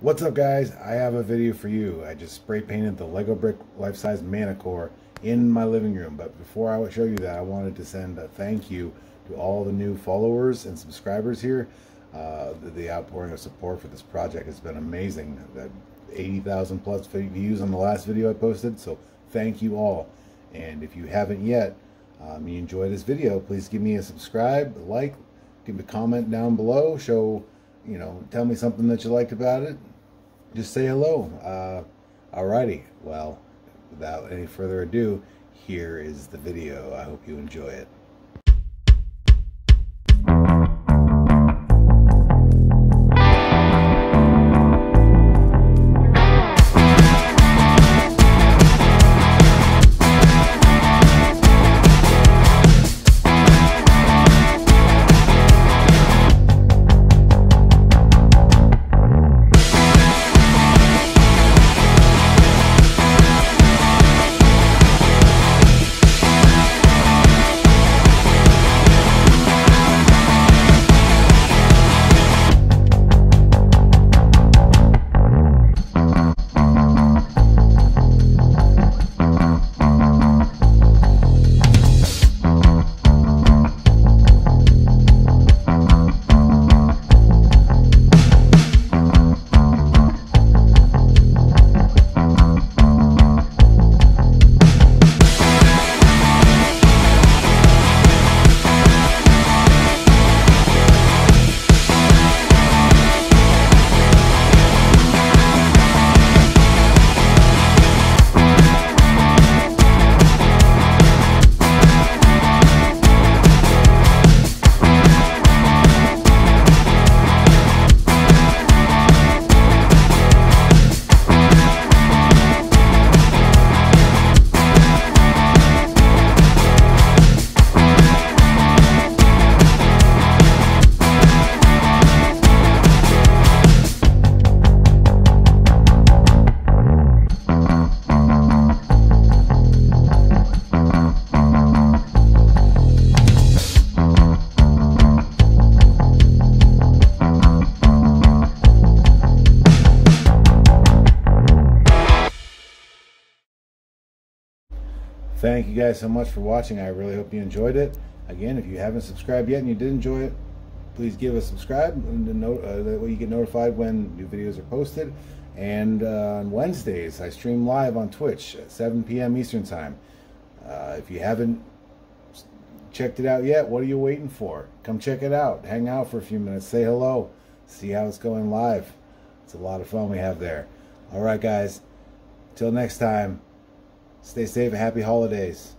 What's up guys? I have a video for you. I just spray painted the Lego Brick Life Size Manticore in my living room. But before I show you that, I wanted to send a thank you to all the new followers and subscribers here. Uh, the, the, outpouring of support for this project has been amazing. That 80,000 plus views on the last video I posted. So thank you all. And if you haven't yet, um, you enjoy this video, please give me a subscribe, a like, give me a comment down below. Show, you know, tell me something that you liked about it. Just say hello. Uh, alrighty. Well, without any further ado, here is the video. I hope you enjoy it. Thank you guys so much for watching. I really hope you enjoyed it. Again, if you haven't subscribed yet and you did enjoy it, please give us subscribe and note, uh, that way you get notified when new videos are posted. And uh, on Wednesdays, I stream live on Twitch at 7 p.m. Eastern Time. Uh, if you haven't checked it out yet, what are you waiting for? Come check it out. Hang out for a few minutes. Say hello. See how it's going live. It's a lot of fun we have there. All right, guys. Till next time. Stay safe and happy holidays.